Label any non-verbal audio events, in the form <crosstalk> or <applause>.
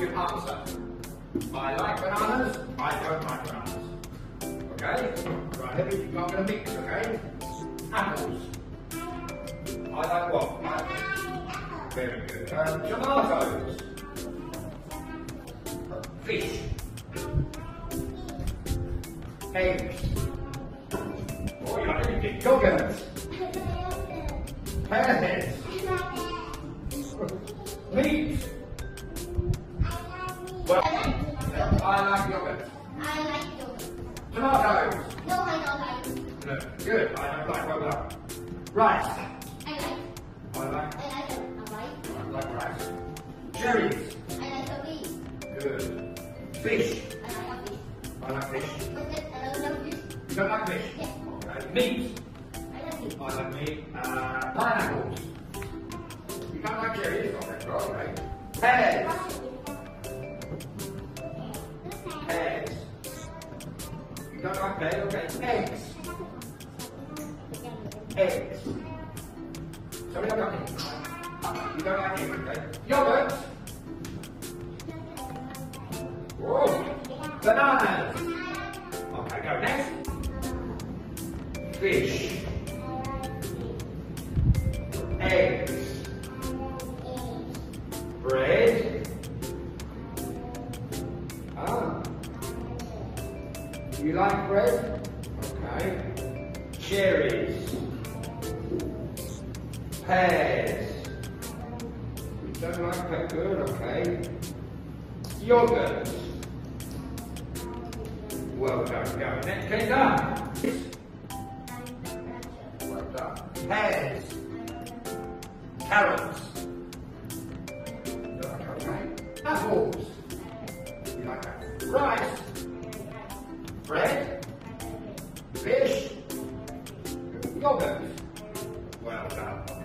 you can answer. I like bananas, I don't like bananas. Okay? Right, let me, I'm going to mix, okay? Apples. I like what? I, very good. Um, tomatoes. Fish. Eggs. Oh, you like anything? Yogurt. <laughs> Well, I like yogurt. I like yogurt. Tomatoes. No, I don't like. No, good. I don't like done. Rice. I like. I like. I like it. I like. I like rice. Cherries. I like beef. Good. Fish. I like fish. I like fish. I love fish. You don't like fish? Yes. Okay. Meat. I like fish. I like meat. Uh, pineapples. You don't like cherries? Okay, right. Pears. Pears. Pears? Okay. Eggs. Eggs. So we don't like eggs. You don't like eggs, okay? Yogurt. Whoa. Bananas. Okay, go next. Fish. Eggs. You like bread? Okay. Cherries. Pears. You don't like that good, okay. Yogurt. Well done, go. Next, get done. Well done. Pears. Carrots. Okay. Apples. You like that. Rice. Fish. Yogurt. Well done.